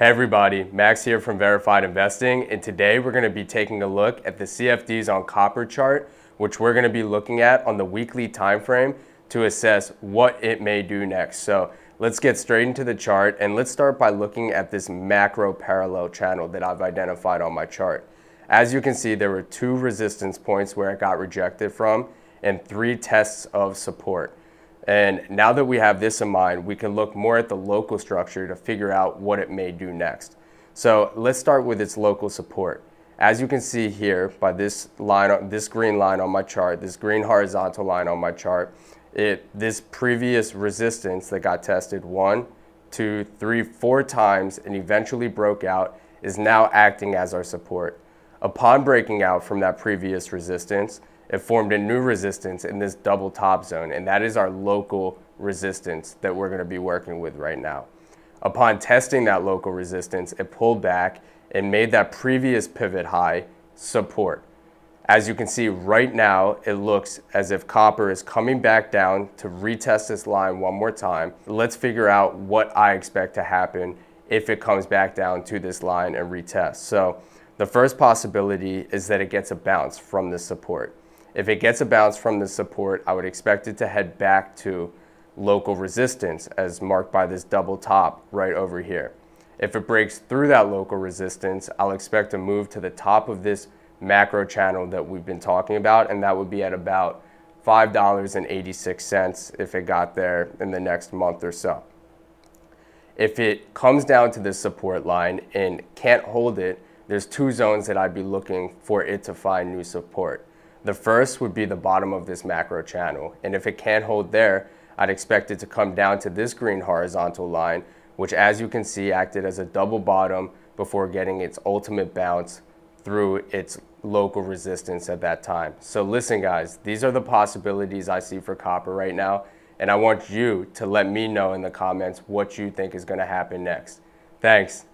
Hey everybody, Max here from Verified Investing, and today we're going to be taking a look at the CFDs on copper chart, which we're going to be looking at on the weekly time frame to assess what it may do next. So let's get straight into the chart, and let's start by looking at this macro parallel channel that I've identified on my chart. As you can see, there were two resistance points where it got rejected from, and three tests of support. And now that we have this in mind, we can look more at the local structure to figure out what it may do next. So let's start with its local support. As you can see here by this line, this green line on my chart, this green horizontal line on my chart, it, this previous resistance that got tested one, two, three, four times and eventually broke out is now acting as our support. Upon breaking out from that previous resistance, it formed a new resistance in this double top zone, and that is our local resistance that we're going to be working with right now. Upon testing that local resistance, it pulled back and made that previous pivot high support. As you can see right now, it looks as if copper is coming back down to retest this line one more time. Let's figure out what I expect to happen if it comes back down to this line and retest. So the first possibility is that it gets a bounce from this support. If it gets a bounce from the support, I would expect it to head back to local resistance as marked by this double top right over here. If it breaks through that local resistance, I'll expect a move to the top of this macro channel that we've been talking about, and that would be at about $5.86 if it got there in the next month or so. If it comes down to this support line and can't hold it, there's two zones that I'd be looking for it to find new support. The first would be the bottom of this macro channel. And if it can't hold there, I'd expect it to come down to this green horizontal line, which as you can see acted as a double bottom before getting its ultimate bounce through its local resistance at that time. So listen guys, these are the possibilities I see for copper right now. And I want you to let me know in the comments what you think is gonna happen next. Thanks.